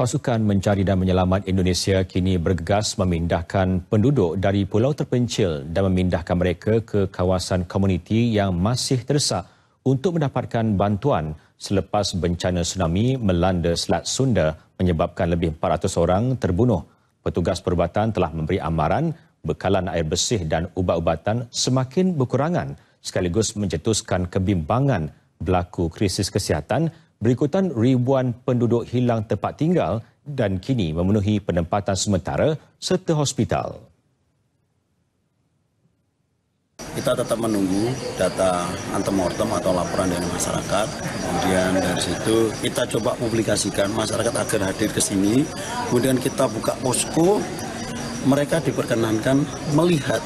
Pasukan Mencari dan Menyelamat Indonesia kini bergegas memindahkan penduduk dari pulau terpencil dan memindahkan mereka ke kawasan komuniti yang masih terdesak untuk mendapatkan bantuan selepas bencana tsunami melanda Selat Sunda menyebabkan lebih 400 orang terbunuh. Petugas perubatan telah memberi amaran bekalan air bersih dan ubat-ubatan semakin berkurangan sekaligus mencetuskan kebimbangan berlaku krisis kesihatan berikutan ribuan penduduk hilang tempat tinggal dan kini memenuhi penempatan sementara serta hospital. Kita tetap menunggu data antemortem atau laporan dari masyarakat. Kemudian dari situ kita coba publikasikan masyarakat agar hadir ke sini. Kemudian kita buka posko, mereka diperkenankan melihat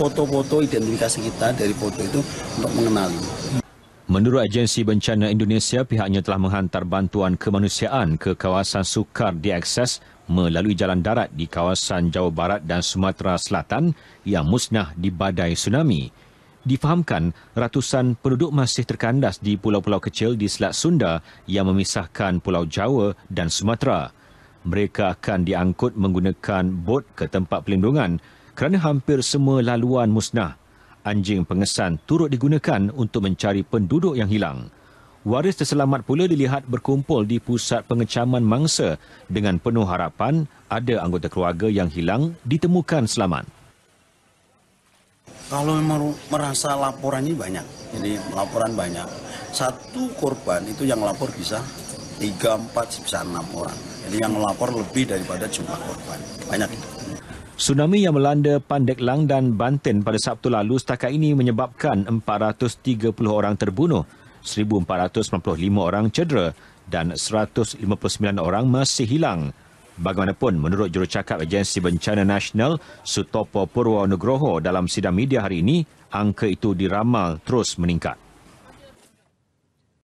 foto-foto identifikasi kita dari foto itu untuk mengenali. Menurut Agensi Bencana Indonesia, pihaknya telah menghantar bantuan kemanusiaan ke kawasan sukar diakses melalui jalan darat di kawasan Jawa Barat dan Sumatera Selatan yang musnah di badai tsunami. Difahamkan, ratusan penduduk masih terkandas di pulau-pulau kecil di Selat Sunda yang memisahkan Pulau Jawa dan Sumatera. Mereka akan diangkut menggunakan bot ke tempat pelindungan kerana hampir semua laluan musnah anjing pengesan turut digunakan untuk mencari penduduk yang hilang. Waris terselamat pula dilihat berkumpul di pusat pengecaman mangsa dengan penuh harapan ada anggota keluarga yang hilang ditemukan selamat. Kalau memang merasa laporannya banyak, jadi laporan banyak. Satu korban itu yang lapor bisa 3, 4, bisa 6 orang. Jadi yang melapor lebih daripada jumlah korban. Banyak itu. Tsunami yang melanda Pandeglang dan Banten pada Sabtu lalu setakat ini menyebabkan 430 orang terbunuh, 1,495 orang cedera dan 159 orang masih hilang. Bagaimanapun, menurut jurucakap Agensi Bencana Nasional Sutopo Purwo Nugroho dalam sidang media hari ini, angka itu diramal terus meningkat.